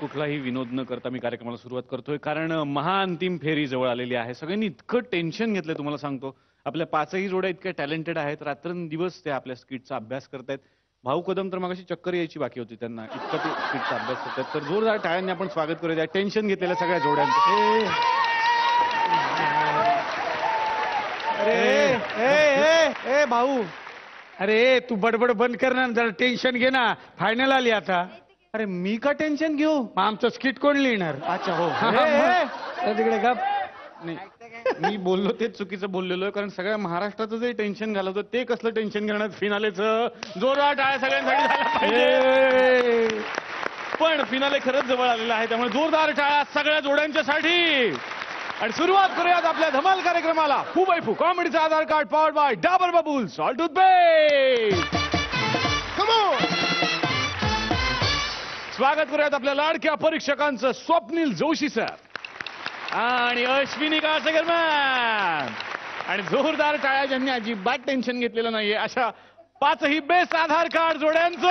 कुठलाही विनोद न करता मी कार्यक्रमाला सुरुवात करतोय. कारण महाअंतिम फेरी जवळ आलेली आहे. सगळ्यांनी इतकं टेन्शन घेतलंय तुम्हाला सांगतो. आपल्या पाचही जोड्या इतक्या टॅलेंटेड आहेत. रात्रंदिवस ते आपल्या स्किटचा अभ्यास करतायत. भाऊ कदम तर मग चक्कर यायची बाकी होती त्यांना. इतकं ते स्किटचा अभ्यास करतात तर जोरदार टाळ्यांनी आपण स्वागत करूया. टेन्शन घेतलेल्या सगळ्या जोड्यांचं. अरे ए ए ए भाऊ. अरे तू बडबड बंद कर ना. जरा टेन्शन घे ना. फायनल आली आता. अरे मी का टेन्शन घेऊ? मग आमचं स्किट कोण लिहिणार? अच्छा हो. हा, तिकडे का नाही. मी बोललो तेच चुकीचं बोललेलो आहे कारण सगळ्या महाराष्ट्राचं जे टेन्शन घालवतं ते कसलं टेन्शन घेणार फिनालेचं जोरदार टाळ्या सगळ्यांसाठी झाल्या पाहिजे. पण फिनाले खरंच जवळ आलेला आहे त्यामुळे जोरदार टाळ्या सगळ्या जोड्यांच्यासाठी. आणि सुरुवात करूयात आपल्या धमाल कार्यक्रमाला. Fu Bai Fu कॉमेडीचं Aadhaar card power by Dabur Babool salt toothpaste स्वागत करूयात आपल्या लाडक्या परीक्षकांचं स्वप्नील जोशी सर. आणि अश्विनी काळसेकर मॅम आणि जोरदार टाळ्या ज्यांनी अजिबात टेन्शन घेतलेलं नाहीये अशा पाचही बेस्ट आधार कार्ड जोड्यांचं.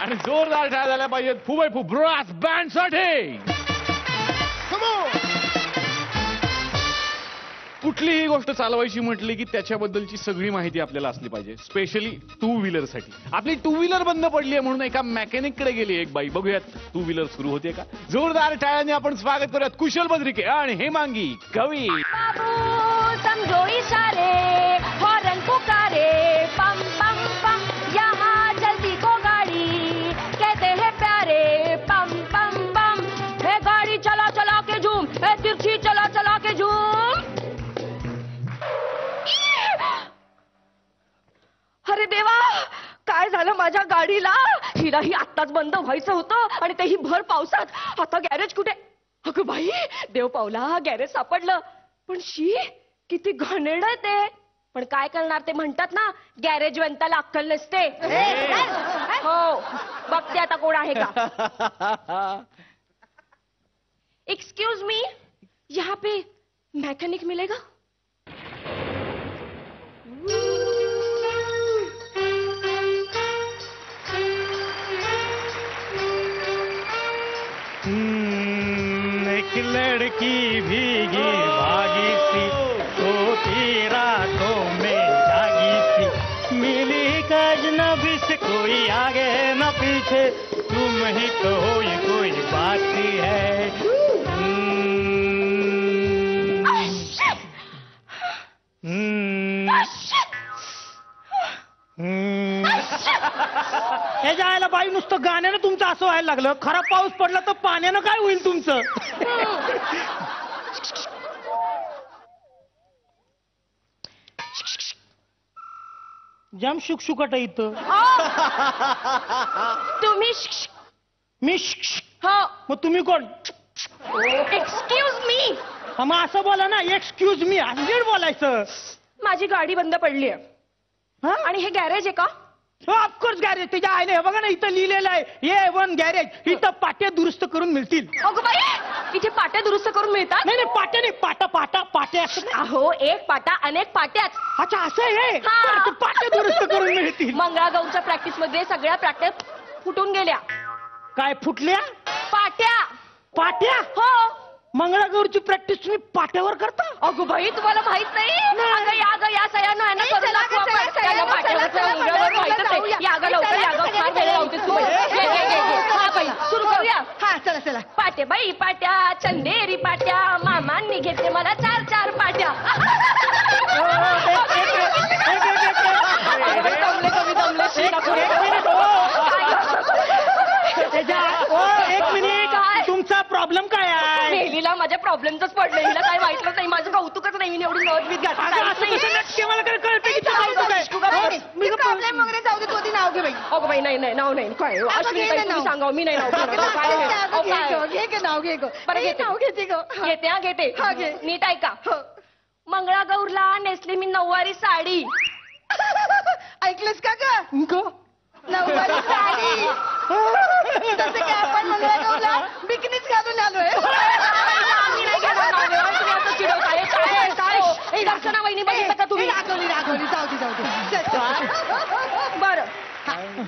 आणि जोरदार टाळ्या झाल्या पाहिजेत फुबय फुब्रास बँडसाठी. कुठलीही गोष्ट चालवायची म्हटली की त्याच्याबद्दलची सगळी माहिती आपल्याला असली पाहिजे स्पेशली टू व्हीलरसाठी आपली टू व्हीलर बंद पडली आहे म्हणून एका मेकॅनिककडे गेली एक बाई बघूयात टू व्हीलर सुरू होते का? जोरदार टाळ्याने आपण स्वागत करूयात कुशल बद्रिके आणि हे मांगी कवी झालं माझ्या गाडीला. हिलाही आत्ताच बंद व्हायचं होतं आणि तेही भर पावसात. आता गॅरेज कुठे? अगं बाई देव पावला गॅरेज सापडलं. पण शी किती घाणेरड आहे ते. पण काय करणार ते म्हणतात ना गॅरेज वंताला अक्कल नसते. हो. बघते आता कोण आहे का. एक्सक्यूज मी यहाँ पे मैकेनिक मिलेगा? तुम ही कहो ये कोई बात है। हम्म, हम्म, हम्म. हे जायला बाई नुसतं गाण्यानं तुमचं असं व्हायला लागलं. खराब पाऊस पडला तर पाण्यानं काय होईल तुमचं? जाम शुकशुकट आहे इथं. तुम्ही श- श- मी श- श- हो. मग तुम्ही कोण? एक्सक्यूज मी हा, मग असं बोला ना एक्सक्यूज मी नीट बोलायचं. माझी गाडी बंद पडली आहे आणि हे गॅरेज आहे का? ऑफकोर्स गॅरेज त्याच्या आईने हे बघा ना इथं लिहिलेलं आहे. ए वन गॅरेज इथं पाट्या दुरुस्त करून मिळतील. अगं बाई इथे पाट्या दुरुस्त करून मिळतात? नाही नाही पाट्या नाही. पाटा पाटा पाट्या ना. अहो एक पाटा अनेक पाट्याच. अच्छा असं आहे? हा. बरं, पाट्या दुरुस्त करून मिळतील. मंगळागौरच्या प्रॅक्टिसमध्ये सगळ्या प्रॅक्टिस फुटून गेल्या. काय फुटल्या पाट्या पाट्या हो मंगळागौरची प्रॅक्टिस तुम्ही पाट्यावर करता अगं बाई तुम्हाला माहीत नाही अगं या ग या सयानं यांना करून दाखवू आपण. त्याला पाट्यावरचं उंगरावर माहीतच आहे. या ग लवकर या ग फार वेळ लावतेस तू बाई. घे, घे, घे, घे. हा बाई सुरू करूया हा चला चला पाट्या बाई पाट्या चंदेरी पाट्या मामांनी घेतले मला चार चार पाट्या. त्याच्या ओ, एक काय? मिनिट तुमचा प्रॉब्लेम काय आहे माझ्या प्रॉब्लेमच पडलं हिला काय माहितच नाही माझं कौतुकच नाही मी एवढी नवत बीत अगं, असं कसं घातली नक्की मला काय कळतं की काय होतं काय? नाही. मी का- प्रॉब्लेम वगैरे जाऊ दे तू नाव घे बाई अगं बाई नाही नाही नाव नाही काय अश्विनी घे ताई तुम्ही नाव. सांगा मी नाही नाव घेणार. काय आहे? घे काय? गं, घे गं, नाव घे गं. बरं, हे घेते. नाव घेते गं. हा. घेते हा घेते हा, घे. नीट ऐका मंगळागौरला नेसली मी नऊवारी साडी ऐकलंस का ग ग- नऊवारी साडी तसं काय आपण मंगळागौरला बिकनीच घालून आलोय आम्ही नाही घेणार नाव घेणार. तुम्ही असं चिडवताय. काय आहे? काय आहे? दर्शना वहिनी बघितलं का तुम्ही रागवली रागवली जाऊ दे जाऊ दे चल, चल. बरं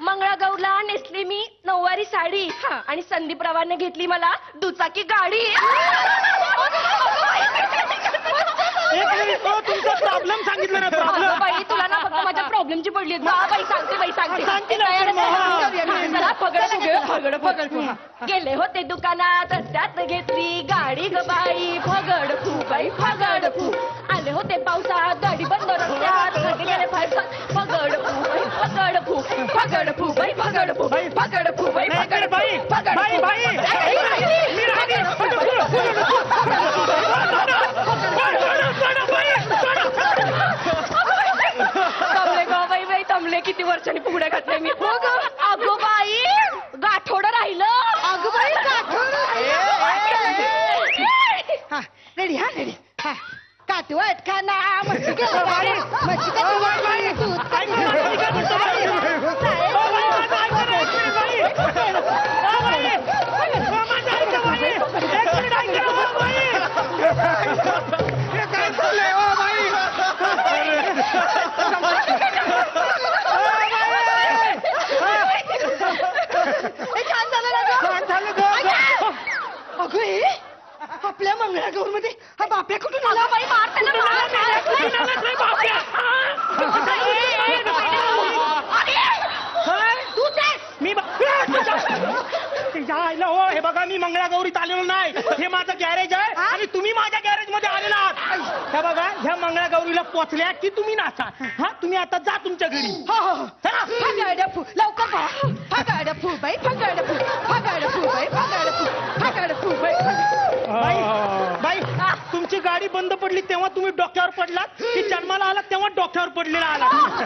मंगळागौरला नेसली मी नऊवारी साडी हा आणि संदीपरावांनी घेतली मला दुचाकी गाडी एक हो, तुमचा प्रॉब्लेम सांगितलं ना अगं प्रॉब्लेम बाई तुला ना फक्त माझ्या प्रॉब्लेमची पडली बाई सांगते बाई सांगते सांगते ना, तयार मग. आहे? चला, पगड फुगे, पगड पगड फुगे. गेले होते दुकानात त्यात घेतली गाडी ग बाई फगड फू बाई फगड फू आले होते पावसात गाडी बंद रस्त्यात सगळे गेले फारसात फगड फू बाई फगड फू फगड फू बाई फगड फू फगड फू बाई नाही, फगड फू, बाई, फगड बाई, फू. बाई. बाई, बाई. मी राहते. तमले ग बाई बाई तमले किती वर्षांनी फुगड्या घातल्या मी? हो ग अगो बाई गाठोड राहिलं. अगो बाई हा रेडी हा रेडी हा. काटवट खाना मच्छी केलं बाई मच्छी केलं बाई दूध ऐक ना, मी काय म्हणतो बाई? ओ बाई, माझं ऐका ना, एक मिनिट बाई. ओ बाई, ओ माझं ऐका बाई. एक मिनिट ऐका ना, ओ बाई. हे काय चाललंय, ओ बाई? हे छान झालं ना गं? छान झालं गं. अगं हे आपल्या मंगळागौरमध्ये हा बाप्या कुठून आला अगं बाई मारते ना मार, मार. कुणाला काय बाप्या? काय? मी ब- तिच्या आईला हो हे बघा मी मंगळागौरीत आलेलो नाही हे माझं गॅरेज आहे आणि तुम्ही माझ्या गॅरेजमध्ये आलेला आहात हे बघा ह्या मंगळागौरीला पोचल्या की तुम्ही नाचा हा तुम्ही आता जा तुमच्या घरी हो हो हो. चला. फगड फू लवकर पहा फगड फू बाई फगड फू फगड फू बाई फगड फू फगड फू बाई फगड- बाई बाई तुमची गाडी बंद पडली तेव्हा तुम्ही डोक्यावर पडलात की जन्माला आलात तेव्हा डोक्यावर पडलेला आलात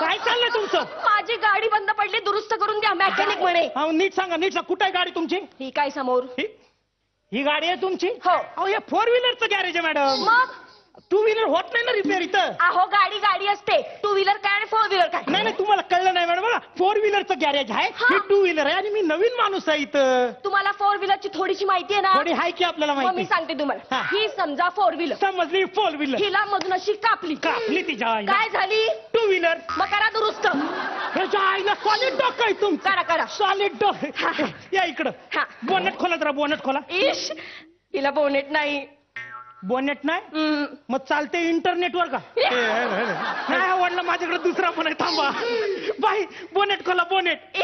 काय चाललंय तुमचं माझी गाडी बंद पडली दुरुस्त करून द्या मॅकॅनिक म्हणे अहो नीट सांगा नीट सांगा कुठे आहे गाडी तुमची ही काय समोर ही ही गाडी आहे तुमची हो. अहो हे फोर व्हीलरचं गॅरेज आहे मॅडम मग टू व्हीलर होत नाही ना रिपेअर इथं अहो गाडी गाडी असते टू व्हीलर काय आणि फोर व्हीलर काय नाही नाही तुम्हाला कळलं नाही मॅडम बघा फोर व्हीलरचं गॅरेज आहे हा. ही टू व्हीलर आहे आणि मी नवीन माणूस आहे इथं तुम्हाला फोर व्हीलरची थोडीशी माहिती आहे ना थोडी आहे की आपल्याला मग मी सांगते तुम्हाला. हा. ही समजा फोर व्हीलर समजली फोर व्हीलर हिला मधून अशी कापली. कापली तिच्या आईला. काय झाली? टू व्हीलर मग करा दुरुस्त. आईला सॉलिड डॉक आहे तुमचं. करा करा. सॉलिड. डॉक या इकडं. हा. बोनेट खोला जरा बोनेट खोला. इश हिला बोनेट नाही. बोनेट नाही? हम्म. मग चालते इंटरनेटवर का? नाही आवडलं माझ्याकडे दुसरा पण आहे. थांबा. बाई बोनेट खोला बोनेट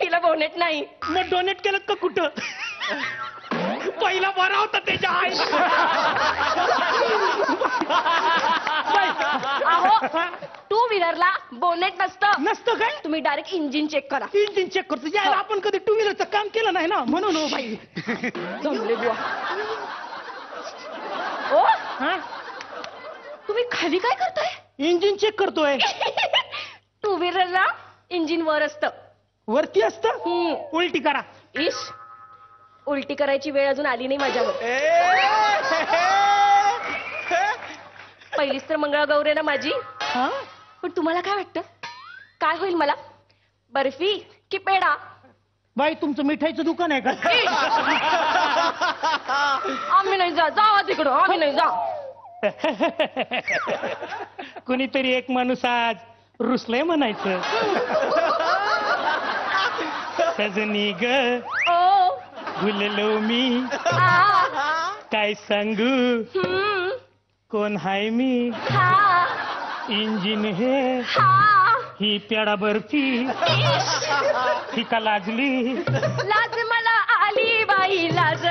हिला बोनेट नाही. मग डोनेट केलं का कुठं? पहिला बरा होता त्याच्या आई टू व्हीलरला बोनेट नसतं. नसतं काय? तुम्ही डायरेक्ट इंजिन चेक करा. इंजिन चेक करतो. यायला आपण कधी टू व्हीलरचं काम केलं नाही ना? म्हणून हो बाई. जमले बुवा. ओ? हा? तुम्ही खाली काय करताय? इंजिन चेक करतोय. टू व्हीलरला इंजिन वर असतं. वरती असतं. उलटी करा. इश. उलटी करायची वेळ अजून आली नाही माझ्यावर. पहिलीच तर मंगळागौर आहे ना माझी. हा? पण तुम्हाला काय वाटतं? काय होईल मला? बर्फी की पेडा बाई तुमचं मिठाईचं दुकान आहे का? आम्ही नाही जा जावा तिकडं आम्ही नाही जा. कुणीतरी एक माणूस आज रुसलंय म्हणायचं. सजनी ग ओ भुललो मी काय सांगू? कोण हाय मी? इंजिन हे. हा. पेडा बर्फी ही का लाजली लाज मला आली बाई लाज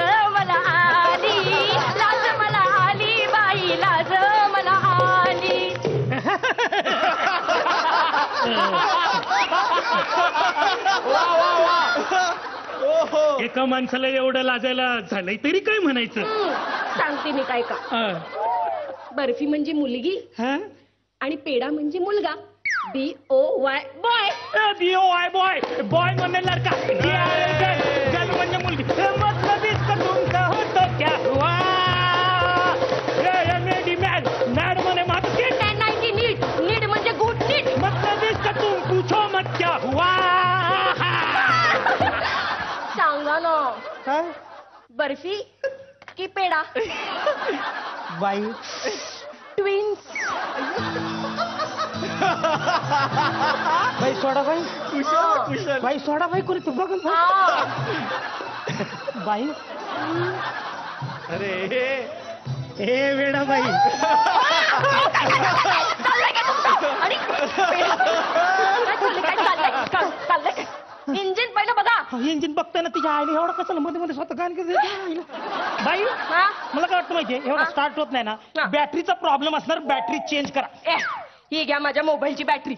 एका माणसाला एवढं लाजायला झालंय तरी काय म्हणायचं? सांगते मी काय का. बर्फी म्हणजे मुलगी हा? आणि पेडा म्हणजे मुलगा. B O Y boy A, B O I boy boy म्हणणे लडका D I L girl, girl म्हणजे मुलगी. ए, बर्फी की पेडा। बाई ट्विन्स बाई सोडा बाई बाई सोडा बाई कोणी तू बघ ना. हा. बाई अरे। ए वेडा बाई चाललंय काय तुमचं? आणि काय चाललंय काय चाललंय काय चाललंय काय इंजिन पहिलं बघा इंजिन बघताना तिच्या आईने एवढं कसं मध्ये मध्ये स्वतः गाण कसं बाई हा मला काय वाटतं माहितीये एवढं हा? स्टार्ट होत नाही ना हा. बॅटरीचा प्रॉब्लेम असणार बॅटरी चेंज करा ए ही घ्या माझ्या मोबाईलची बॅटरी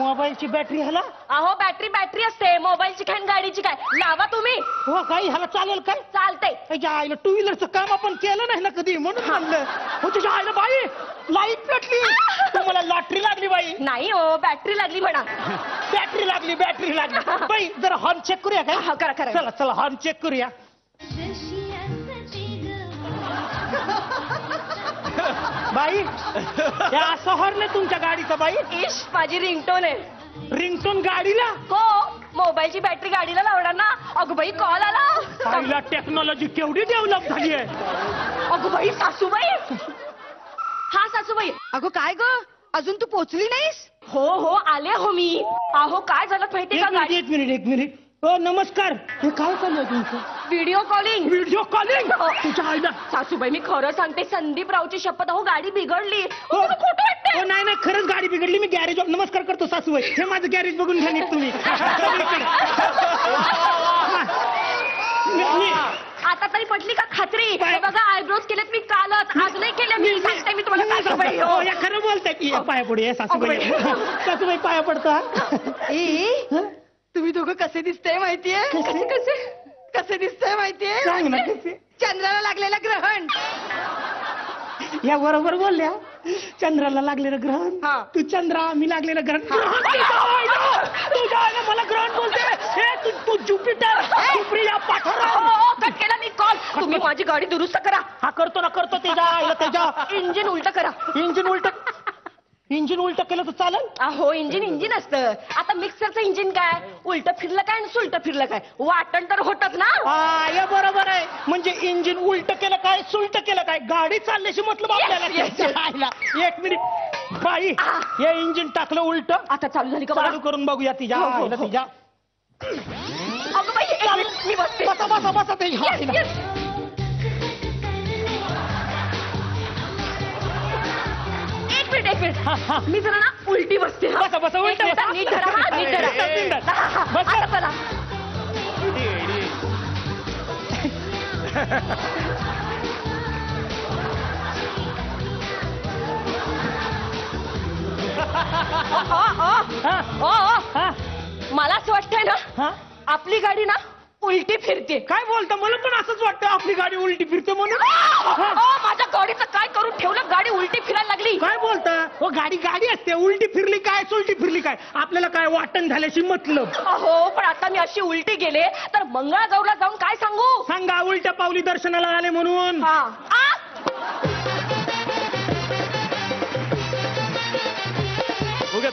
मोबाईलची बॅटरी ह्याला अहो बॅटरी बॅटरी असते. मोबाईलची काय आणि गाडीची काय? लावा तुम्ही. हो काही ह्याला चालेल काय? चालते आईला टू व्हीलरचं काम आपण केलं नाही ना कधी म्हणून म्हणलं. हो तुझ्या आईला बाई लाइट पेटली. तुम्हाला लॉटरी लागली बाई. नाही हो बॅटरी लागली म्हणा. बॅटरी लागली बॅटरी लागली. बाई जरा हॉर्न चेक करूया हा, काय करा, करा. चला चला हॉर्न चेक करूया. बाई हे असं आहे तुमच्या गाडीचा बाई. इश माझी रिंगटोन आहे. रिंगटोन गाडीला? हो मोबाईलची बॅटरी गाडीला लावणार ना. अगं बाई कॉल आला. आईला टेक्नॉलॉजी केवढी डेव्हलप झाली आहे. अगं बाई सासूबाई. हा सासूबाई. अगं काय ग? अजून तू पोचली नाहीस? हो हो आले हो मी. अहो काय झालं माहितीये एक का मिनिट गाडी? एक मिनिट एक मिनिट. नमस्कार. हे काय चाललंय तुमचं? व्हिडिओ कॉलिंग व्हिडिओ कॉलिंग हो. तुझ्या आईला सासूबाई मी खरं सांगते संदीप रावची शपथ अहो गाडी बिघडली. हो. तुला खोटं वाटतंय? नाही नाही खरंच गाडी बिघडली. मी गॅरेज नमस्कार करतो सासूबाई. हे माझं गॅरेज बघून घ्या नीट तुम्ही. मी- मी- आता तरी पटली का खात्री. हे बघा आयब्रोज केलेत मी कालच. आज नाही केले मी. सांगते मी तुम्हाला सासूबाई. हो. हो, या खरं बोलताय की. या पाया पुढे या सासूबाई. सासूबाई पाया पडता ए तुम्ही दोघं कसे दिसताय माहितीये? कसे कसे? कसे दिसताय माहितीये? सांग ना कसे. चंद्राला लागलेलं ग्रहण. या बरोबर बोलल्या. चंद्राला लागलेलं ग्रहण. हा. तू चंद्रा मी लागलेलं ग्रहण. तुझ्या आईला मला ग्रहण बोलते हे तू तू ज्युपिटर सुप्रिया पाठोराव हो, कट केला मी कॉल तुम्ही माझी गाडी दुरुस्त करा. हा करतो ना करतो. त्याच्या आईला त्याच्या इंजिन उलट करा. इंजिन उलट इंजिन उलट केलं तर चालेल अहो इंजिन इंजिन असतं. आता मिक्सरचं इंजिन काय? उलट फिरलं काय आणि सुलट फिरलं काय? वाटण तर होतच ना? हा हे बरोबर आहे. म्हणजे इंजिन उलट केलं काय सुलट केलं काय? गाडी चालल्याशी मतलब आपल्याला Yes, yes. एक मिनिट बाई हे इंजिन टाकलं उलट. आता चालू झाली का चालू? करून बघूया तिच्या. हो, हो, आईला हो. तिच्या. अगं बाई, एक मिनिट, मी बसते. बसा बसा बसा ते. Yes, आईला. yes. एक मिनिट एक. मिनिट मी जरा ना उलटी बसते हा. बसा, बसा, उलटी एक मिनिट, बसा. नीट धरा हा, नीट धरा. ए, ए, ए. हा, हा, हा. बसा. आता चला अ, अ, हा, अ, अ. हा, मला असं वाटतंय ना हा. आपली गाडी ना उलटी फिरते. काय बोलता? मला पण असंच वाटतं आपली गाडी उलटी फिरते म्हणून. माझ्या गाडीचं काय करून ठेवलं? गाडी उलटी फिरायला लागली. काय बोलता? हो गाडी गाडी असते. उलटी फिरली काय? सुलटी फिरली काय? आपल्याला काय वाटण झाल्याशी मतलब? अहो पण आता मी अशी उलटी गेले तर मंगळागौरला जाऊन काय सांगू? सांगा उलट्या पावली दर्शनाला आले म्हणून. हा. आ!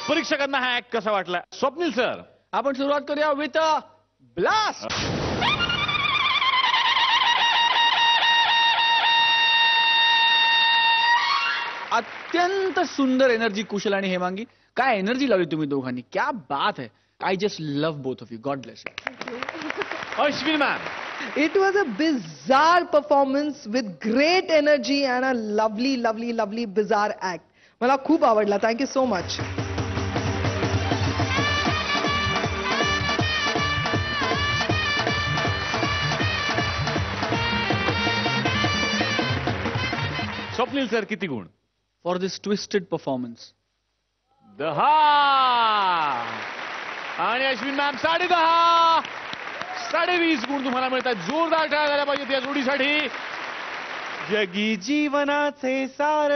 परीक्षकांना हा ऍक्ट कसा वाटला? स्वप्नील सर. आपण सुरुवात करूया विथ ब्लास्ट अत्यंत सुंदर एनर्जी कुशल आणि हेमांगी. काय एनर्जी लावली तुम्ही दोघांनी? क्या बात है. I just love both of you God bless Ashwin ma'am It was a bizarre performance with great energy and a lovely, lovely, lovely bizarre act. मला खूप आवडला. Thank you so much Swapnil sir किती गुण? For this twisted performance दहा आणि Ashwin ma'am साडे दहा साडे वीस गुण तुम्हाला मिळतात. जोरदार टाळ्या झाल्या पाहिजेत या जोडीसाठी. जगी जीवनाचे सार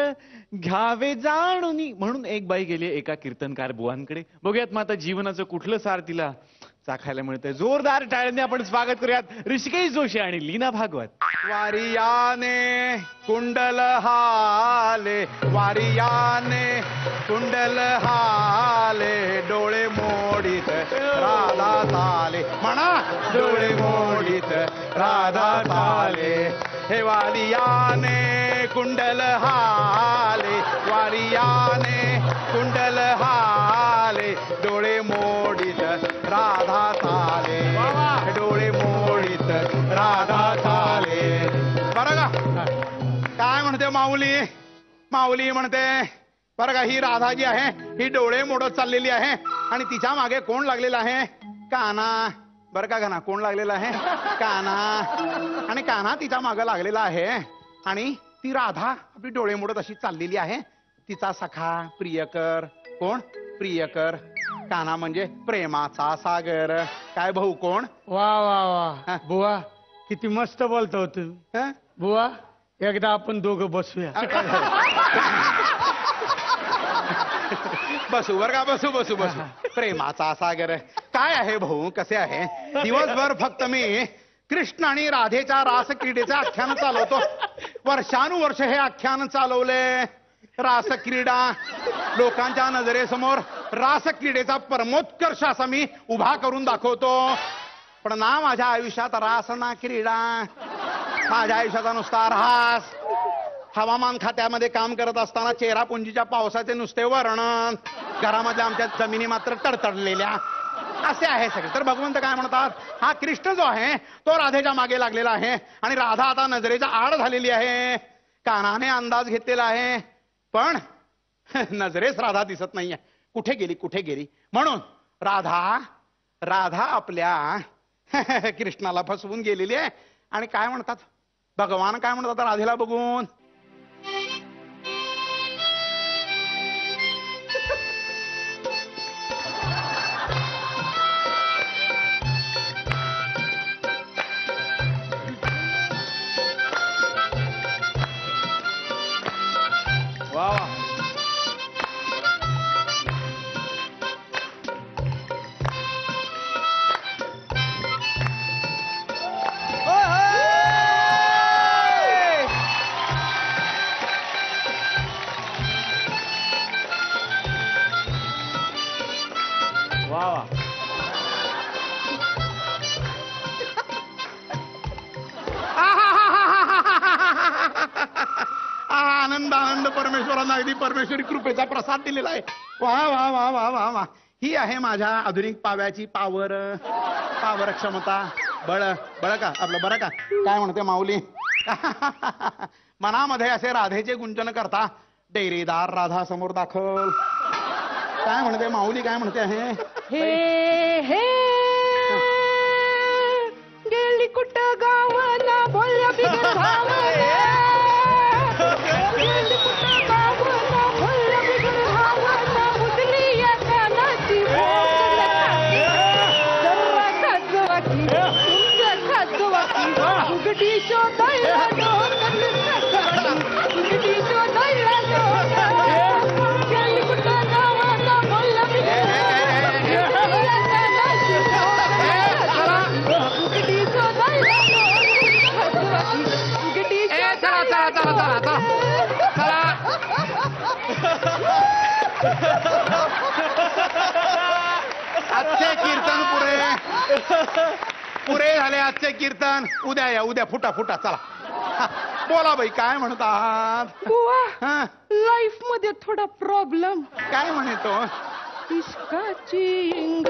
घ्यावे जाणून म्हणून एक बाई गेली एका कीर्तनकार बुवांकडे. बघूयात मग आता जीवनाचं कुठलं सार तिला? चाखायला मिळतंय. जोरदार टाळ्यांनी आपण स्वागत करूयात. ऋषिकेश जोशी आणि लीना भागवत. वारियाने कुंडल हाले वारियाने कुंडल हाले डोळे मोडीत राधा ताले. म्हणा डोळे मोडीत राधा ताले. हे वारियाने कुंडल हाले वारियाने राधा चाले डोळे मोडीत राधा चाले बरं का? काय म्हणते माऊली? माऊली म्हणते बरं का ही राधा जी आहे ही डोळे मोडत चाललेली आहे आणि तिच्यामागे कोण लागलेला आहे? काना. बरं का घाना कोण लागलेला आहे? काना. आणि काना तिच्यामागे लागलेला आहे आणि ती राधा आपली डोळे मोडत अशी चाललेली आहे. तिचा सखा प्रियकर. कोण? प्रियकर काना म्हणजे प्रेमाचा सागर. काय भाऊ कोण? वा वा. वा. बुवा किती मस्त बोलतो हं? बुवा एकदा आपण दोघं बसूया. बसू बर का? बसू बसू बसू. प्रेमाचा सागर. काय आहे भाऊ? कसे आहे? दिवसभर फक्त मी कृष्ण आणि राधेच्या रास क्रीडेचे आख्यान चालवतो. वर्षानुवर्ष हे आख्यान चालवले. रास क्रीडा लोकांच्या नजरेसमोर रास क्रीडेचा परमोत्कर्ष असा मी उभा करून दाखवतो. पण ना माझ्या आयुष्यात रास ना क्रीडा. माझ्या आयुष्याचा नुसता रास. हवामान खात्यामध्ये काम करत असताना चेरापुंजीच्या पावसाचे नुसते वर्णन. घरामध्ये आमच्या जमिनी मात्र तडतडलेल्या. असे आहे सगळे. तर भगवंत काय म्हणतात? हा कृष्ण जो आहे तो राधेच्या मागे लागलेला आहे. आणि राधा आता नजरेच्या आड झालेली आहे. कानाने अंदाज घेतलेला आहे. पण नजरेस राधा दिसत नाहीये. कुठे गेली कुठे गेली? म्हणून राधा राधा आपल्या कृष्णाला फसवून गेलेली आहे. आणि काय म्हणतात? भगवान काय म्हणतात? राधेला बघून. वा वा. आनंद आनंद परमेश्वरांना अगदी परमेश्वरी कृपेचा प्रसाद दिलेला आहे. वा वा वा वा वा वा. ही आहे माझ्या आधुनिक पाव्याची पावर पावर क्षमता. बळ बळ का? आपलं बरं का? काय म्हणते माऊली? मनामध्ये असे राधेचे गुंजन करता डेरेदार राधा समोर दाखल. काय म्हणते माऊली? काय म्हणते आहे हे हे गेली कुठं पुरे झाले आजचे कीर्तन. उद्या या उद्या फुटा फुटा चला. बोला बाई काय म्हणतात? हा, लाईफमध्ये थोडा प्रॉब्लेम काय म्हणतो इश्काची इंग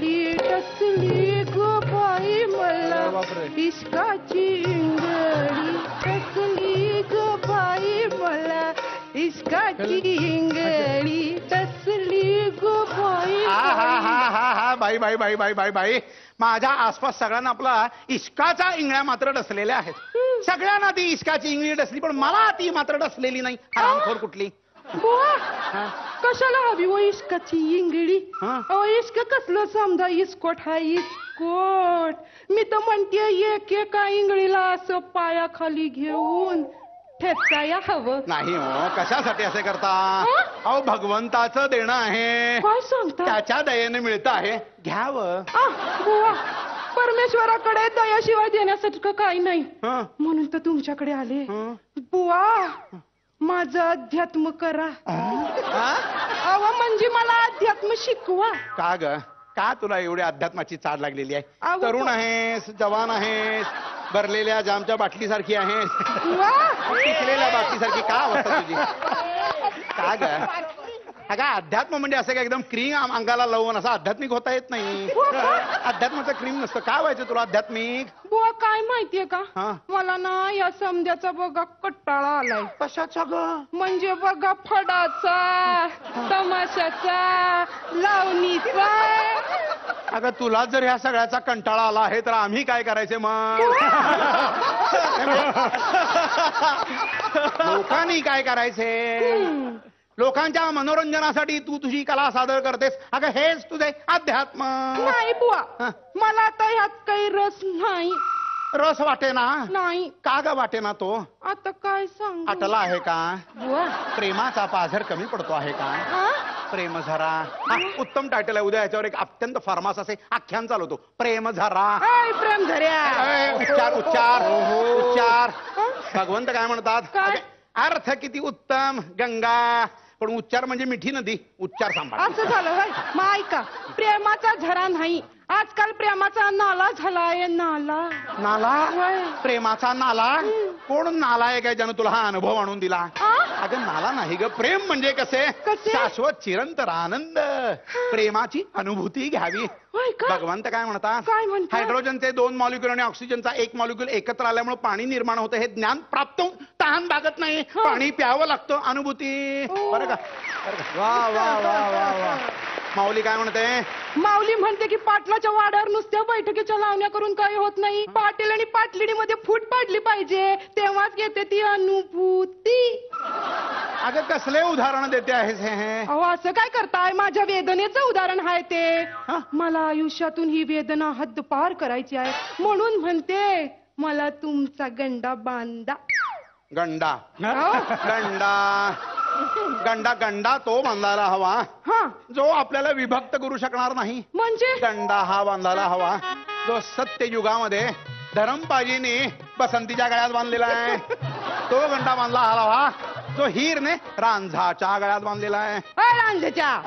ही टसली गो बाई मला. इश्काची इंगडी टसली गो बाई मला. इश्काची इंगडी टसली गो बाई हा हा हा हा हा बाई बाई बाई बाई बाई बाई. माझ्या आसपास सगळ्यांना आपला इश्काच्या इंगळ्या मात्र डसलेल्या आहेत. सगळ्यांना ती इश्काची इंगळी डसली पण मला ती मात्र डसलेली नाही. हरामखोर कुठली? बुवा, कशाला हवी व इश्काची इंगडी हा. अहो इश्क कसलं समजा इस्कोट हा इस्कोट? मी तर म्हणते एक एका इंगळीला असं पायाखाली घेऊन ठेचाया हवं. नाही हो कशासाठी असे करता? अहो भगवंताचं देणं आहे. काय सांगता? त्याच्या दयेने मिळतं आहे. घ्यावं. आ, बुवा परमेश्वराकडे दयाशिवाय देण्यासारखं काही नाही. हं, म्हणून तर तुमच्याकडे आले. हं. बुवा माझं अध्यात्म करा. हा? अव म्हणजे मला अध्यात्म शिकवा. का ग? का तुला एवढी अध्यात्माची चाड लागलेली आहे? अहो, तरुण आहेस जवान आहेस. भरलेल्या जामच्या बाटलीसारखी वा पिकलेल्या बाटलीसारखी. का अवस्था तुझी? का ग? अगं अध्यात्म म्हणजे असं काय एकदम क्रीम अंगाला लावून असं आध्यात्मिक होता येत नाही. अध्यात्माचं क्रीम नसतं. काय व्हायचं तुला आध्यात्मिक? बुवा काय माहितीये का? हा. मला ना या समजाचा बघा कट्टाळा आलाय. कशाचा ग? म्हणजे बघा फडाचा तमाशाचा लावणीचा. अगं तुला जर ह्या सगळ्याचा कंटाळा आला आहे तर आम्ही काय करायचे मग? लोकांनी काय करायचे? लोकांच्या मनोरंजनासाठी तू तुझी कला सादर करतेस. अगं हेच तुझे अध्यात्म. नाही बुवा. मला आता ह्यात काही रस नाही. रस वाटे ना? नाही. का ग वाटे ना तो? आता काय सांग? आटला आहे का? बुवा. प्रेमाचा पाझर कमी पडतो आहे का? हा? प्रेम झरा. हा, उत्तम टायटल आहे. उद्या याच्यावर एक अत्यंत फार्मास असे आख्यान चालवतो. प्रेम झरा. ऐ, प्रेम अय, उच्चार उच्चार उच्चार. हा? भगवंत काय म्हणतात? काय? अर्थ किती उत्तम गंगा. पण उच्चार म्हणजे मिठी नदी. उच्चार सांभाळ. असं झालं होय. मग ऐका प्रेमाचा झरा नाही. आजकाल प्रेमाचा नाला झालाय नाला. नाला. प्रेमाचा नाला? कोण नाला आहे काय ज्यानं तुला हा अनुभव आणून दिला? आ? अगं नाला नाही ग प्रेम म्हणजे कसे? कसे? शाश्वत चिरंतर आनंद. प्रेमाची अनुभूती घ्यावी. होय का? भगवंत काय म्हणतात काय म्हणतात? हायड्रोजनचे दोन मॉलिक्युल आणि ऑक्सिजनचा एक मॉलिक्युल एकत्र आल्यामुळे पाणी निर्माण होतं हे ज्ञान प्राप्त होऊन तहान भागत नाही. पाणी प्यावं लागतं अनुभूती. बरं का? बरं का? वा वा वा वा वा. माऊली काय म्हणते? माऊली म्हणते की पाटलाच्या वाड्यावर नुसत्या बैठकीच्या लावण्या करून काही होत नाही. पाटील आणि पाटलिणीमध्ये फूट पडली पाहिजे. तेव्हाच येते ती अनुभूती. अगं कसले उदाहरण देते आहेस हे हे? अहो असं काय करताय? माझ्या वेदनेचं उदाहरण आहे ते. हा? मला आयुष्यातून ही वेदना हद्दपार करायची आहे. म्हणून म्हणते मला तुमचा गंडा बांधा. गंडा. अहो, गंडा. गंडा गंडा तो बांधायला हवा. हा. जो आपल्याला विभक्त करू शकणार नाही. म्हणजे? गंडा हा बांधायला हवा. जो सत्य युगामध्ये धरमपाजीने बसंतीच्या गळ्यात बांधलेला आहे. तो गंडा बांधला हवा. जो हीरने रांझाच्या गळ्यात बांधलेला आहे. अय रांझेच्या.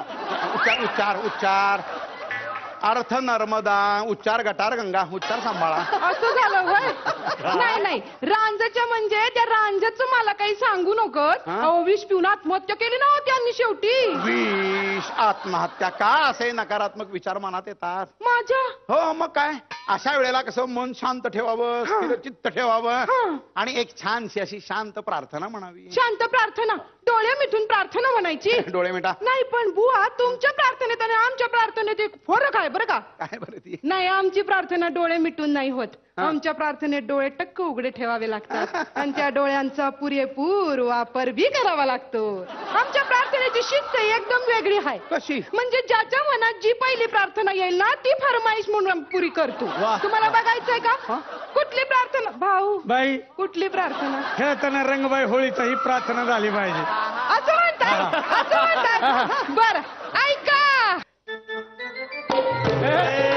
उच्चार उच्चार उच्चार. अर्थ नर्मदा उच्चार गटार गंगा उच्चार सांभाळा. असं झालं होय? नाही नाही. रांझच्या म्हणजे त्या रांझचं मला काही सांगू नकोस. हा? अहो विष पिऊन आत्महत्या केली ना हो त्यांनी शेवटी. विष आत्महत्या का? असे नकारात्मक विचार मनात येतात. माझ्या? हो मग काय? अशा वेळेला कसं मन शांत ठेवावं स्थिर चित्त ठेवावं हा. आणि एक छानशी अशी शांत प्रार्थना म्हणावी. शांत प्रार्थना. डोळे मिठून प्रार्थना म्हणायची. डोळे मिटा. नाही पण बुवा तुमच्या प्रार्थनेत आणि आमच्या प्रार्थनेत एक फरक आहे बरं का? काय बरं ती नाही आमची प्रार्थना डोळे मिटून नाही होत. आमच्या प्रार्थनेत डोळे टक्क उघडे ठेवावे लागतात. आणि त्या डोळ्यांचा पुरेपूर वापर बी करावा लागतो. आमच्या प्रार्थनेची शिस्त एकदम वेगळी आहे. कशी? म्हणजे ज्याच्या मनात जी पहिली प्रार्थना येईल ना ती फरमाईश म्हणून पुरी करतो. तुम्हाला बघायचंय का? कुठली प्रार्थना? भाऊ बाई. कुठली प्रार्थना? खेळताना रंगबाई होळीचा ही प्रार्थना झाली पाहिजे. असं म्हणताय? असं म्हणताय? बर ऐका. खेळताना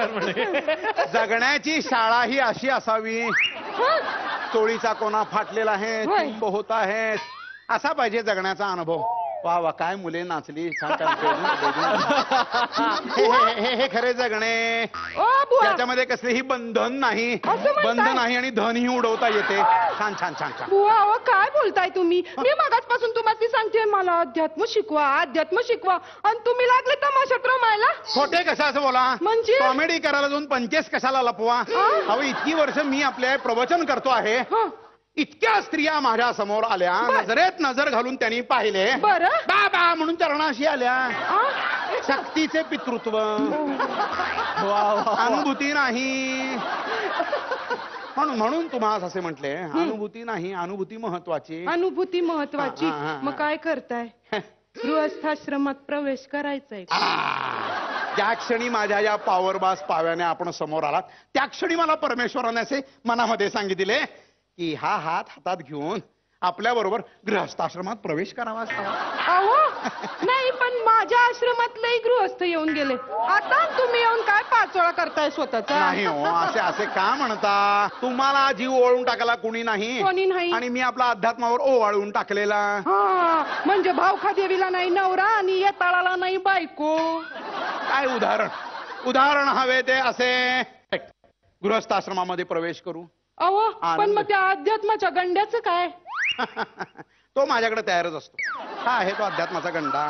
सुंदर म्हणे. जगण्याची शाळा ही अशी असावी. चोळीचा कोणा फाटलेला आहे होय. होत आहे. असा पाहिजे जगण्याचा अनुभव. वा वा काय मुले नाचली. छान छान. हे, हे, हे, हे खरे जगणे. ओ बुवा. त्याच्यामध्ये कसलेही बंधन नाही. असं म्हणताय? बंध नाही आणि धनही उडवता येते. छान छान छान छान. बुवा अहो, काय बोलताय तुम्ही? मी मागासपासून तुम्हाला सांगते मला अध्यात्म शिकवा अध्यात्म शिकवा. आणि तुम्ही लागले तमाशात रमायला खोटे कसं असं बोला? म्हणजे? कॉमेडी करायला जाऊन पंचेस कशाला लपवा? अहो इतकी वर्ष मी आपले प्रवचन करतो आहे. हं. इतक्या स्त्रिया माझ्यासमोर आल्या. बर. नजरेत नजर घालून त्यांनी पाहिले. बरं. बाबा म्हणून चरणाशी आल्या. आ? शक्तीचे पितृत्व. अनुभूती नाही. म्हणून म्हणून तुम्हाला असे म्हटले अनुभूती नाही अनुभूती महत्वाची. अनुभूती महत्वाची. हा, हा, हा. मग काय करताय? गृहस्थाश्रमात प्रवेश करायचाय. ज्या क्षणी माझ्या या पॉवर बास पाव्याने आपण समोर आलात त्या क्षणी मला परमेश्वराने असे मनामध्ये सांगितले की हा हात हातात घेऊन आपल्या बरोबर गृहस्थाश्रमात प्रवेश करावा. अहो नाही पण माझ्या आश्रमात लई गृहस्थ येऊन गेले. आता तुम्ही येऊन काय पाचोळा करताय स्वतःचा? नाही हो असे असे का म्हणता? तुम्हाला जीव ओळून टाकला कोणी नाही? कोणी नाही. आणि मी आपला अध्यात्मावर ओवाळून टाकलेला. हा म्हणजे भावखा देवीला नाही नवरा आणि येताळाला नाही बायको. काय उदाहरण? उदाहरण हवे ते असे. गृहस्थाश्रमामध्ये प्रवेश करू. अहो पण. मग त्या अध्यात्माच्या गंड्याचं काय? तो माझ्याकडे तयारच असतो. हा आहे तो अध्यात्माचा गंडा.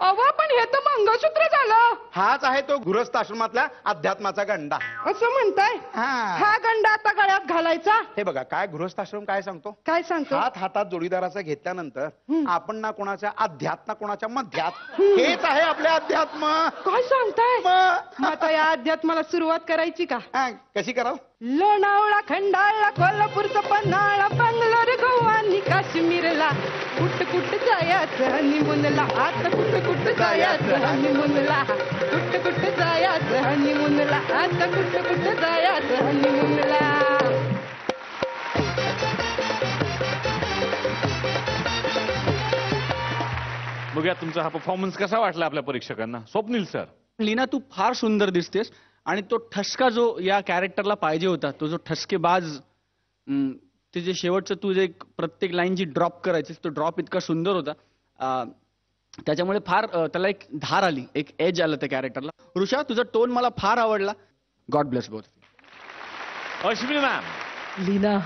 अहो पण हे तर मंगळसूत्र झालं. हाच आहे तो गृहस्थाश्रमातल्या अध्यात्माच्या गंडा. असं म्हणताय? हा. हा गंडा आता गळ्यात घालायचा? हे बघा काय गृहस्थाश्रम काय सांगतो? काय सांगतो? हात हातात जोडीदाराचा घेतल्यानंतर आपण ना कोणाच्या अध्यात्म ना कोणाच्या मध्यात. हेच आहे आपले अध्यात्म. काय सांगताय? मग मग आता या अध्यात्माला सुरुवात करायची का? हा, कशी कराल लोणावळा खंडाळा कोल्हापूरचा पन्हाळा बंगलोर काश्मीरला कुठ कुठ जायचं हनीमूनला आता कुठ कुठ जायचं हनीमूनला कुठ कुठ जायचं हनीमूनला आता कुठ कुठ जायचं हनीमूनला बघूया तुमचा हा परफॉर्मन्स कसा वाटला आपल्या परीक्षकांना. स्वप्नील सर लीना तू फार सुंदर दिसतेस आणि तो ठसका जो या कॅरेक्टरला पाहिजे होता तो जो ठसकेबाज ते जे शेवटचं तू जे एक प्रत्येक लाईन जी ड्रॉप करायची तो ड्रॉप इतका सुंदर होता. त्याच्यामुळे फार त्याला एक धार आली एक एज आलं त्या कॅरेक्टरला ऋषा तुझा टोन मला फार आवडला. God bless both Ashwini ma'am Leena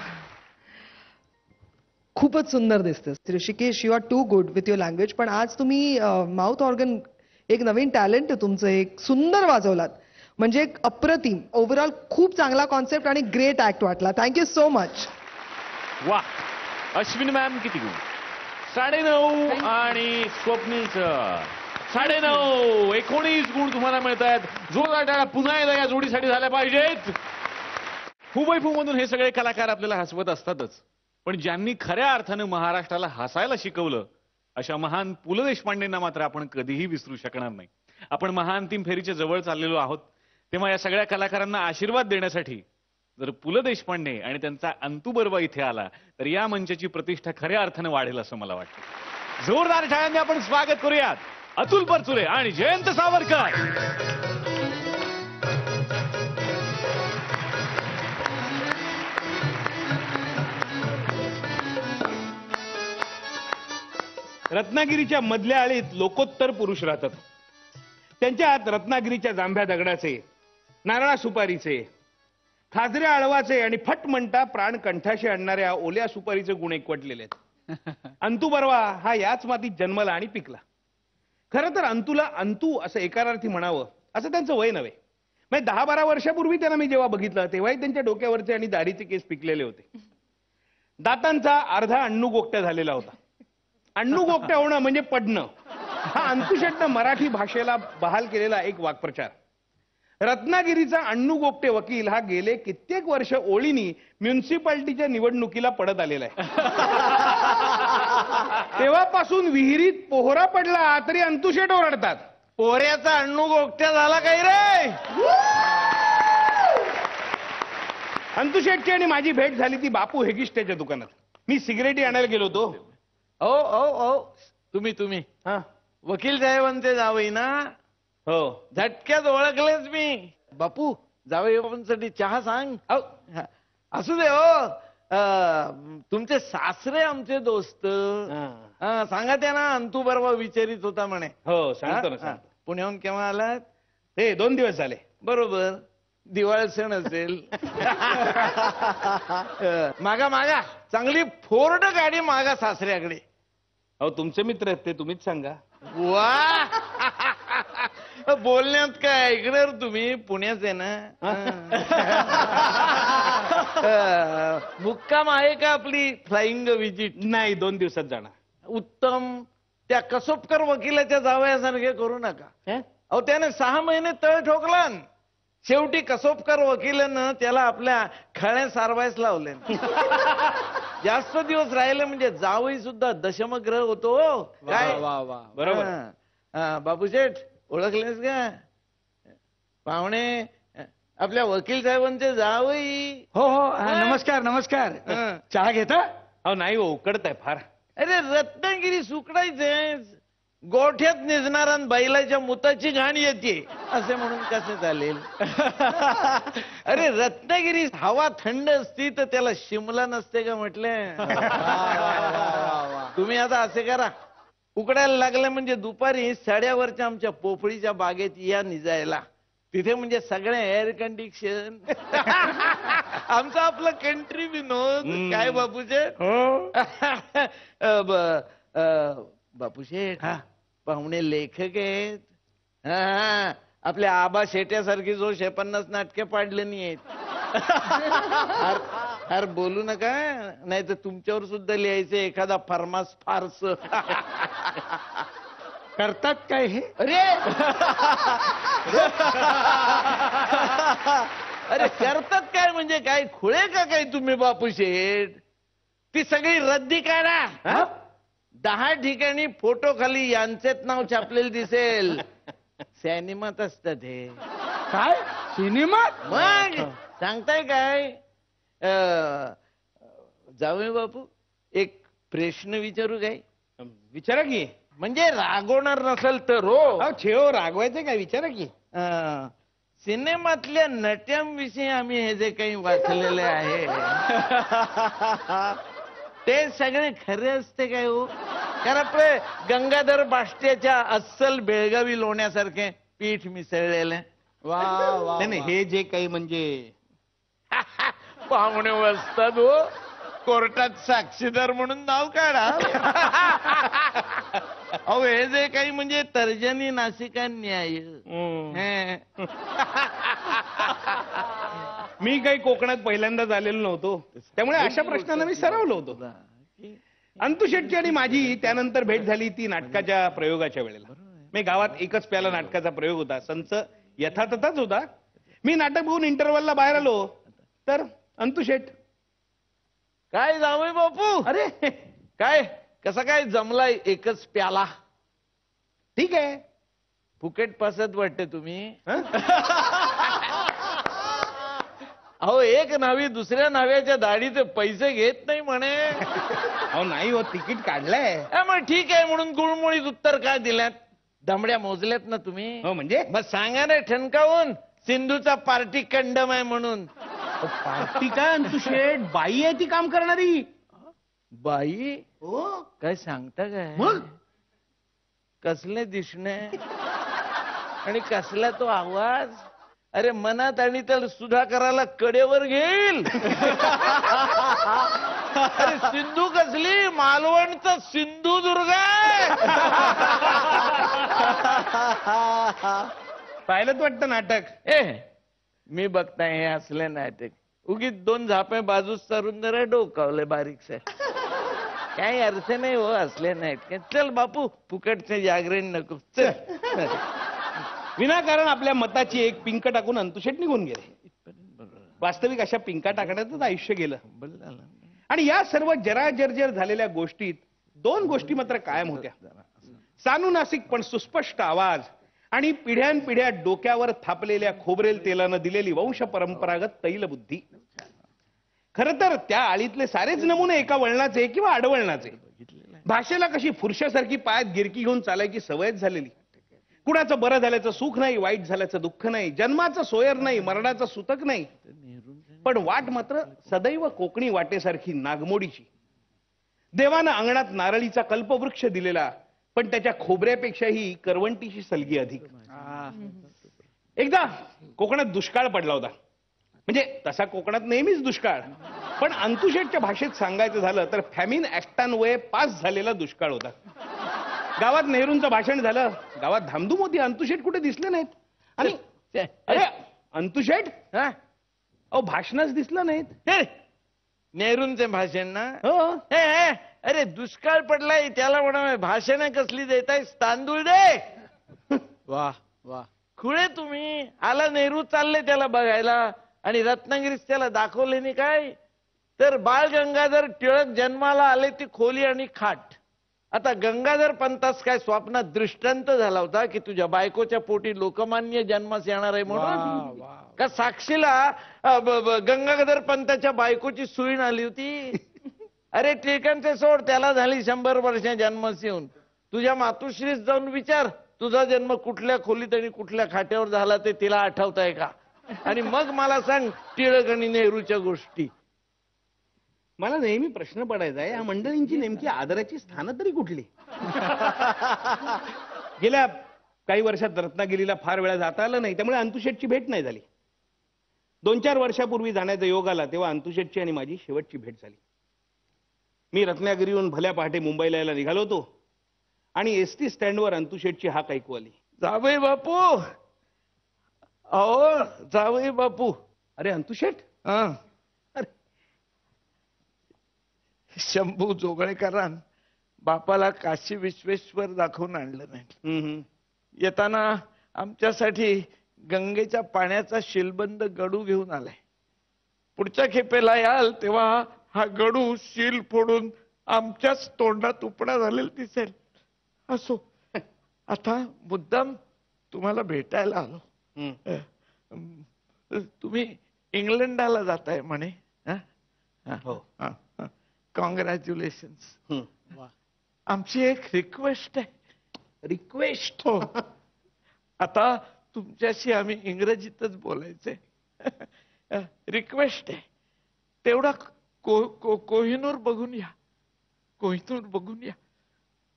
खूपच सुंदर दिसतेस. Rishikesh you are too good with your language पण आज तुम्ही माउथ ऑर्गन एक नवीन टॅलेंट आहे तुमचं एक सुंदर वाजवलात. म्हणजे एक अप्रतिम ओव्हरऑल खूप चांगला कॉन्सेप्ट आणि ग्रेट ऍक्ट वाटला. थँक्यू सो मच वा अश्विनी मॅम किती गुण. साडेनऊ आणि स्वप्नील सर साडेनऊ एकोणीस गुण तुम्हाला मिळत आहेत जोरदार पुन्हा एकदा या जोडीसाठी झाल्या पाहिजेत. फुबई मधून हे सगळे कलाकार आपल्याला हसवत असतातच. पण ज्यांनी खऱ्या अर्थानं महाराष्ट्राला हसायला शिकवलं अशा महान पु ल देशपांडेंना मात्र आपण कधीही विसरू शकणार नाही. आपण महाअंतिम फेरीच्या जवळ चाललेलो आहोत. तेव्हा या सगळ्या कलाकारांना आशीर्वाद देण्यासाठी जर पु ल देशपांडे आणि त्यांचा अंतू बर्वा इथे आला तर या मंचाची प्रतिष्ठा खऱ्या अर्थानं वाढेल असं मला वाटतं. जोरदार टाळ्यांनी आपण स्वागत करूयात. अतुल परचुरे आणि जयंत सावरकर. रत्नागिरीच्या मधल्या आळीत लोकोत्तर पुरुष राहतात. त्यांच्या हात रत्नागिरीच्या जांभ्या दगडाचे नारळा सुपारीचे खाजऱ्या आळवाचे आणि फट म्हणता प्राण कंठाशी आणणाऱ्या ओल्या सुपारीचे गुण एकवटलेले आहेत. अंतू बर्वा हा याच मातीत जन्मला आणि पिकला. खरं तर अंतूला अंतू असं एकारार्थी म्हणावं असं त्यांचं वय नव्हे. म्हणजे दहा बारा वर्षापूर्वी त्यांना मी जेव्हा बघितलं तेव्हाही त्यांच्या डोक्यावरचे आणि दाढीचे केस पिकलेले होते. दातांचा अर्धा अण्णू गोकट्या झालेला होता. अण्णू गोकट्या होणं म्हणजे पडणं. हा अंकुशटनं मराठी भाषेला बहाल केलेला एक वाक्प्रचार. रत्नागिरीचा अण्णू गोपटे वकील हा गेले कित्येक वर्ष ओळीनी म्युन्सिपाल्टीच्या निवडणुकीला पडत आलेला आहे. तेव्हापासून विहिरीत पोहरा पडला तरी अंतुशेट ओरडतात. पोहऱ्याचा अण्णू गोपट्या झाला काही रे? अंतुशेटची आणि माझी भेट झाली ती बापू हेगिस्टेच्या दुकानात. मी सिगरेटी आणायला गेलो होतो. ओ ओ ओ तुम्ही तुम्ही. हा. वकील साहेबांचे जावई ना. हो. झटक्यात ओळखलेच मी. बापू जावई बाबांसाठी चहा सांग. औ, हा. असू दे हो. अं, तुमचे सासरे आमचे दोस्त. हा. हा, सांगा त्यांना अंतू बरोबर विचारित होता म्हणे. हो सांगतो ना हा, हा. सांगतो. पुण्याहून केव्हा आलात? हे दोन दिवस झाले. बरोबर. दिवाळी सण असेल. अं, मागा मागा. चांगली फोर्ड गाडी मागा सासऱ्याकडे. अहो तुमचे मित्र आहेत ते तुम्हीच सांगा. वा! बोलण्यात काय ऐकणार तुम्ही? पुण्याचे ना. अं, मुक्काम आहे का आपली? फ्लाइंग विजिट नाही दोन दिवसात जाणार. उत्तम. त्या कसोपकर वकिलाच्या जावयासारखे करू नका. हे? अहो त्याने सहा महिने तळ ठोकला न. शेवटी कसोपकर वकिलानं त्याला आपल्या खळ्या सारवायच लावले. जास्त दिवस राहिले म्हणजे जावई सुद्धा दशमग्रह होतो हो. काय? वा वा. बरोबर. हा. हा, ओळखलेस का? पाहुणे आपल्या वकील साहेबांचे जावई. हो हो हा, नमस्कार नमस्कार. हं. चहा घेता अहो नाही हो उकडत आहे फार. अरे रत्नागिरी सुकडायचे गोठ्यात निजणारा आणि बैलाच्या मुताची घाण येते. असे म्हणून कसे चालेल? अरे रत्नागिरी हवा थंड असती तर त्याला शिमला नसते का म्हटले? तुम्ही आता असे करा. उकडायला लागले म्हणजे दुपारी साड्यावरच्या आमच्या पोफळीच्या बागेत या निजायला. तिथे म्हणजे सगळे एअर कंडिशन आमचं आपलं कंट्री विनोद. काय बापूचे अ, ब- अ, बापू शेठ पाहुणे लेखक आहेत. हा, हा. आपल्या आबा शेट्यासारखी जो पन्नास नाटके पाडले नाही फार बोलू नका नाही तर तुमच्यावर सुद्धा लिहायचं एखादा फरमास फारस. करतात काय हे? अरे! अरे करतात काय म्हणजे काय? खुळे का काय तुम्ही बापू शेठ? ती सगळी रद्दी काढा. दहा ठिकाणी फोटो खाली यांचेच नाव छापलेलं दिसेल. सिनेमात असतात हे. काय? सिनेमात? मग सांगताय काय? अं, जाऊया बापू. एक प्रश्न विचारू काय? विचारा की. म्हणजे रागवणार नसेल तर हो. छेव रागवायचं काय? विचारा की. अं, सिनेमातल्या नट्यांविषयी आम्ही हे जे काही वाचलेले आहे ते सगळे खरे असते काय हो? कारण आपले गंगाधर बाष्ट्याच्या अस्सल बेळगावी लोण्यासारखे पीठ मिसळलेलं. वा वा नाही नाही, हे जे काही म्हणजे पाहुणे वाजतात हो कोर्टात साक्षीदार म्हणून नाव काढा. अहो हे जे काही म्हणजे तर्जनी नासिका न्याय. हे. मी काही कोकणात पहिल्यांदाच आलेलो नव्हतो. त्यामुळे अशा प्रश्नांना मी सरावलो होतो. अंतू शेट्टी आणि माझी त्यानंतर भेट झाली ती नाटकाच्या प्रयोगाच्या वेळेला. मी गावात एकच प्याला नाटकाचा प्रयोग होता. संच यथातथाच होता. मी नाटक बघून इंटरव्हलला बाहेर आलो. तर अंतू शेट काय जावय बापू? अरे. काय? कसा काय जमलाय एकच प्याला? ठीक आहे. फुकेट पासत वाटते तुम्ही. हं? अहो एक नावी दुसऱ्या नाव्याच्या दाढीचे पैसे घेत नाही म्हणे. अहो नाही हो तिकीट काढलंय. हा, मग ठीक आहे म्हणून गुळमुळीत उत्तर काय दिल्यात? दमड्या मोजल्यात ना तुम्ही? हो म्हणजे? मग सांगा ना ठणकावून सिंधूचा पार्टी कंडम आहे म्हणून. पार्टी काय अंतू शेट बाई आहे ती काम करणारी. बाई? हो. काय सांगता काय? मग? कसले दिसणे? आणि कसला तो आवाज? अरे मनात आणि तर सुधाकराला कडेवर घेईल. अरे सिंधू कसली? मालवणचं सिंधुदुर्ग आहे. पाहिलं वाटतं नाटक? ए मी बघताय हे असले नाटक उगीच दोन झापे बाजूस सरून जरा डोकावले बारीकसे. काही अर्थ नाही हो असले नाटक चल बापू फुकटचे जागरण नको. चल. विनाकारण आपल्या मताची एक पिंक टाकून अंतुशेट निघून गेले. वास्तविक अशा पिंका टाकण्यातच आयुष्य गेलं. आणि या सर्व जराजर्जर झालेल्या गोष्टीत दोन गोष्टी मात्र कायम होत्या. सानुनासिक पण सुस्पष्ट आवाज आणि पिढ्यानपिढ्या डोक्यावर थापलेल्या खोबरेल तेलानं दिलेली वंश परंपरागत तैलबुद्धी. खर तर त्या आळीतले सारेच नमुने एका वळणाचे किंवा आडवळणाचे. भाषेला कशी फुरशासारखी पायात गिरकी घेऊन चालायची सवयच झालेली. कुणाचं बरं झाल्याचं सुख नाही वाईट झाल्याचं दुःख नाही जन्माचं सोयर नाही मरणाचं सुतक नाही. पण वाट मात्र सदैव कोकणी वाटेसारखी नागमोडीची. देवानं अंगणात नारळीचा कल्पवृक्ष दिलेला पण त्याच्या खोबऱ्यापेक्षाही करवंटीची सलगी अधिक. एकदा कोकणात दुष्काळ पडला होता. म्हणजे तसा कोकणात नेहमीच दुष्काळ. पण अंतुशेटच्या भाषेत सांगायचं झालं तर फॅमिन ऍक्टान वय पास झालेला दुष्काळ होता. गावात नेहरूंचं भाषण झालं. गावात धामधूम होती. अंतुशेट कुठे दिसले नाहीत. आणि अरे अंतुशेट हा? अहो भाषणच दिसलं नाहीत. हे, नेहरूंचे भाषण ना? हे, अरे दुष्काळ पडलाय त्याला म्हणा भाषण कसली देताय तांदूळ दे! वा वा. खुळे तुम्ही. आला नेहरू चालले त्याला बघायला. आणि रत्नागिरीत त्याला दाखवले नाही काय? तर बाळ गंगाधर टिळक जन्माला आले ती खोली आणि खाट. आता गंगाधर पंतास काय स्वप्नात दृष्टांत झाला होता की तुझ्या बायकोच्या पोटी लोकमान्य जन्मास येणार आहे म्हणून? का साक्षीला गंगाधर पंताच्या बायकोची सुईण आली होती? अरे टिळकांचे सोड त्याला झाली शंभर वर्ष जन्मास येऊन तुझ्या मातुश्रीस जाऊन विचार तुझा जन्म कुठल्या खोलीत आणि कुठल्या खाट्यावर झाला ते तिला आठवत आहे का? आणि मग मला सांग टिळक आणि नेहरूच्या गोष्टी. मला नेहमी प्रश्न पडायचा आहे या मंडळींची नेमकी आदराची स्थानं तरी कुठली? गेल्या काही वर्षात रत्नागिरीला फार वेळा जाता आलं नाही त्यामुळे अंतुशेटची भेट नाही झाली. दोन चार वर्षापूर्वी जाण्याचा योग आला तेव्हा अंतुशेटची आणि माझी शेवटची भेट झाली. मी रत्नागिरीहून भल्या पहाटे मुंबईला यायला निघालो होतो. आणि एस टी स्टँडवर अंतुशेटची हाक ऐकू आली. जावई बापू! अहो जावई बापू! अरे अंतुशेट हं. शंभू जोगळेकरां बापाला काशी विश्वेश्वर दाखवून आणलं नाही. येताना आमच्यासाठी गंगेच्या पाण्याचा शिलबंद गडू घेऊन आलाय. पुढच्या खेपेला याल तेव्हा हा गडू शील फोडून आमच्याच तोंडात उपडा झालेला दिसेल. असो. आता मुद्दाम तुम्हाला भेटायला आलो. तुम्ही इंग्लंडाला जाताय म्हणे. हो. कॉंग्रॅच्युलेशन. आमची एक रिक्वेस्ट आहे. रिक्वेस्ट हो. आता तुमच्याशी आम्ही इंग्रजीतच बोलायचंय. रिक्वेस्ट आहे. तेवढा को को कोहिनूर बघून या. कोहिनूर बघून या.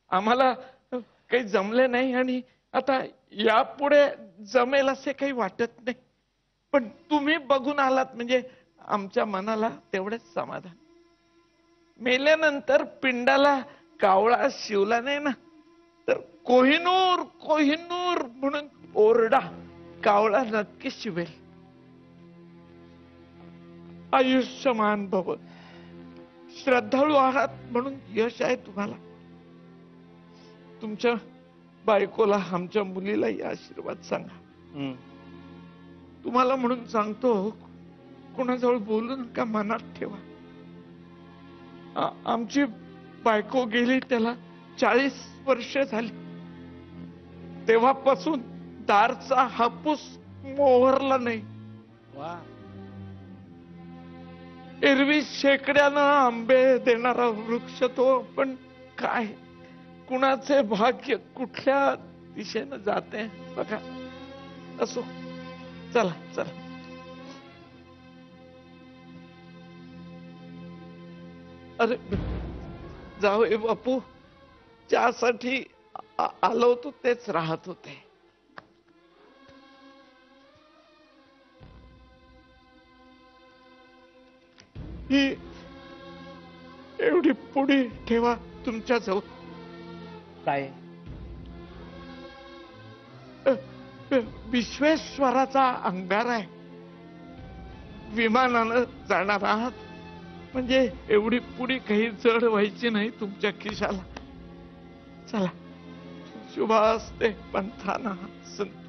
आम्हाला काही जमले नाही आणि आता यापुढे जमेल असे काही वाटत नाही. पण तुम्ही बघून आलात म्हणजे आमच्या मनाला तेवढेच समाधान. मेल्यानंतर पिंडाला कावळा शिवला नाही ना? तर कोहिनूर कोहिनूर म्हणून ओरडा कावळा नक्की शिवेल. आयुष्यमान भव. श्रद्धाळू आहात म्हणून यश आहे तुम्हाला. तुमच्या बायकोला आमच्या मुलीलाही आशीर्वाद सांगा. तुम्हाला म्हणून सांगतो कुणाजवळ बोलू नका मनात ठेवा. आमची बायको गेली त्याला चाळीस वर्ष झाली. तेव्हापासून दारचा हापूस मोहरला नाही. वा. एरवी शेकड्यानं आंबे देणारा वृक्ष तो पण काय? कुणाचे भाग्य कुठल्या दिशेनं जाते? बघा. असो. चला चला. अरे जाऊ ए बापू. ज्यासाठी आलो होतो तेच राहत होते. ही एवढी पुढे ठेवा तुमच्या जवळ काय विश्वेश्वराचा अंगार आहे. विमानानं जाणार आहात. म्हणजे एवढी पुढी काही जड व्हायची नाही तुमच्या खिशाला. चला शुभास्ते पंथाना संतू.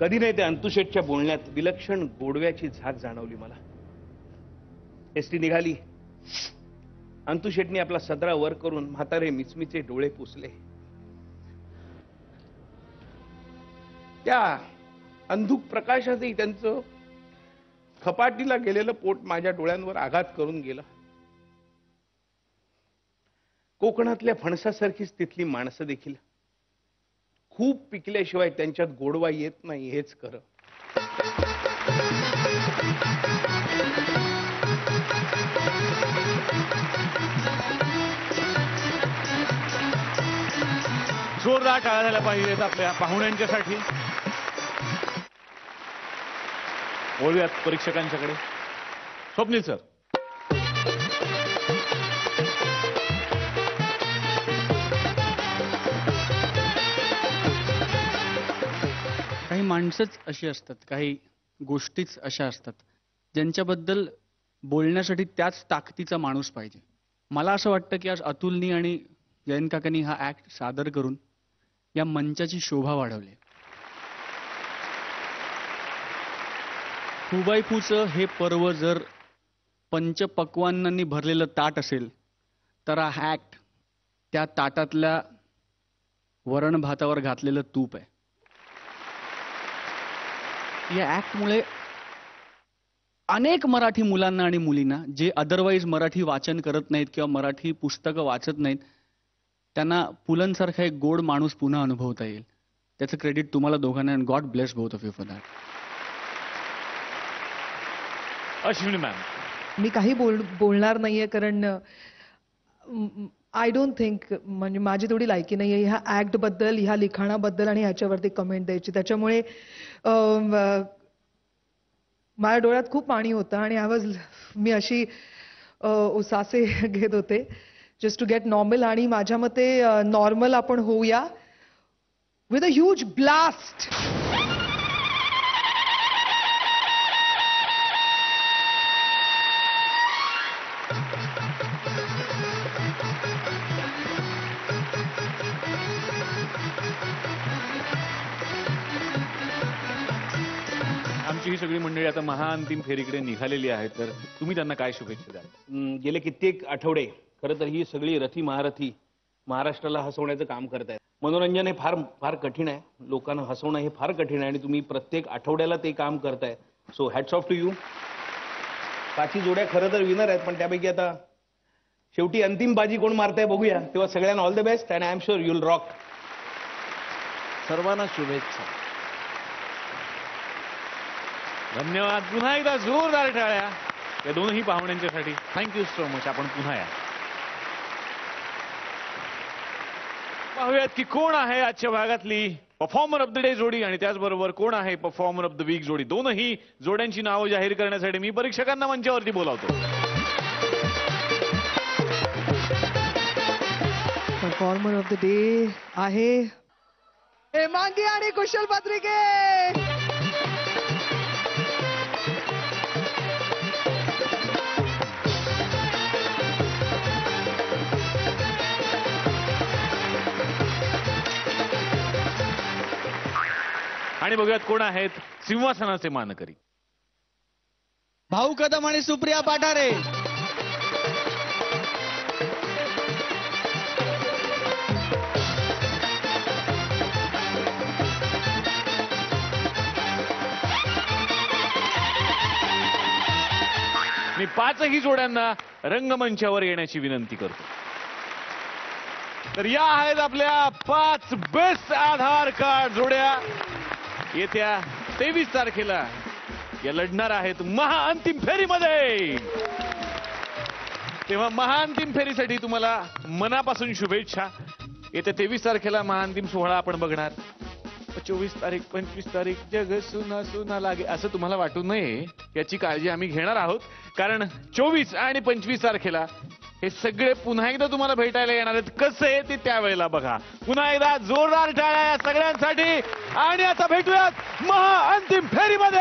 कधी नाही त्या अंतुशेटच्या बोलण्यात विलक्षण गोडव्याची झाक जाणवली मला. एसटी निघाली. अंतुशेटने आपला सदरा वर करून म्हातारे मिचमीचे डोळे पुसले. त्या अंधुक प्रकाशातही त्यांचं खपाटीला गेलेलं पोट माझ्या डोळ्यांवर आघात करून गेलं. कोकणातल्या फणसासारखीच तिथली माणसं देखील खूप पिकल्याशिवाय त्यांच्यात गोडवा येत नाही हेच खरं. जोरदार टाळा झाल्या पाहिजेत आपल्या पाहुण्यांच्यासाठी. बोलूयात परीक्षकांच्याकडे. स्वप्नील सर. माणसंच अशी असतात काही गोष्टीच अशा असतात ज्यांच्याबद्दल बोलण्यासाठी त्याच ताकदीचा माणूस पाहिजे. मला असं वाटतं की आज अतुलनी आणि जयंत काकांनी हा ऍक्ट सादर करून या मंचाची शोभा वाढवली. फुबाईपूचं हे पर्व जर पंचपक्वान्नांनी भरलेलं ताट असेल तर हा ऍक्ट त्या ताटातल्या वरण भातावर घातलेलं तूप आहे. या ऍक्टमुळे अनेक मराठी मुलांना आणि मुलींना जे अदरवाईज मराठी वाचन करत नाहीत किंवा मराठी पुस्तकं वाचत नाहीत त्यांना पुलंसारखा एक गोड माणूस पुन्हा अनुभवता येईल. त्याचं क्रेडिट तुम्हाला दोघांना God bless both of you for that Ashwini ma'am मी काही बोल बोलणार नाहीये कारण आय डोंट थिंक म्हणजे माझी तेवढी लायकी नाहीये. ह्या ऍक्टबद्दल ह्या लिखाणाबद्दल आणि ह्याच्यावरती कमेंट द्यायची. त्याच्यामुळे माझ्या डोळ्यात खूप पाणी होतं आणि आय वॉज मी अशी उसासे घेत होते. जस्ट टू गेट नॉर्मल आणि माझ्या मते नॉर्मल आपण होऊया. विथ अ ह्यूज ब्लास्ट आमची ही सगळी मंडळी आता महाअंतिम फेरीकडे निघालेली आहे तर तुम्ही त्यांना काय शुभेच्छा द्याल? हम्म, गेले कित्येक आठवडे खरं तर ही सगळी रथी महारथी महाराष्ट्राला हसवण्याचं काम करत आहेत मनोरंजन हे फार फार कठीण आहे. लोकांना हसवणं हे फार कठीण आहे आणि तुम्ही प्रत्येक आठवड्याला ते काम करताय. So hats off to you पाचही जोड्या खरं तर विनर आहेत पण त्यापैकी आता शेवटी अंतिम बाजी कोण मारताय बघूया. तेव्हा सगळ्यांना all the best and I am sure you'll rock सर्वांना शुभेच्छा. धन्यवाद. पुन्हा एकदा जोरदार टाळ्या या दोनही पाहुण्यांच्यासाठी. थँक्यू सो मच आपण पुन्हा या. पाहूयात की कोण आहे आजच्या भागातली परफॉर्मर ऑफ द डे जोडी आणि त्याचबरोबर कोण आहे परफॉर्मर ऑफ द वीक जोडी. दोनही जोड्यांची नावं जाहीर करण्यासाठी मी परीक्षकांना मंचावरती बोलावतो. परफॉर्मर ऑफ द डे आहे. हेमांगी आणि कुशल पत्रिके! आणि बघूयात कोण आहेत सिंहासनाचे मानकरी. भाऊ कदम आणि सुप्रिया पाठारे. मी पाचही जोड्यांना रंगमंचावर येण्याची विनंती करतो. तर या आहेत आपल्या पाच बेस्ट आधार कार्ड जोड्या. येत्या तेवीस तारखेला या लढणार आहेत महाअंतिम फेरीमध्ये. तेव्हा महाअंतिम फेरीसाठी तुम्हाला मनापासून शुभेच्छा. येत्या तेवीस तारखेला महाअंतिम सोहळा आपण बघणार. चोवीस तारीख पंचवीस तारीख जग सुना सुना लागे असं तुम्हाला वाटू नये याची काळजी आम्ही घेणार आहोत. कारण चोवीस आणि पंचवीस तारखेला हे सगळे पुन्हा एकदा तुम्हाला भेटायला येणार आहेत. कसे ते त्यावेळेला बघा. पुन्हा एकदा जोरदार टाळ्या या सगळ्यांसाठी. आणि आता भेटूयात महा अंतिम फेरीमध्ये.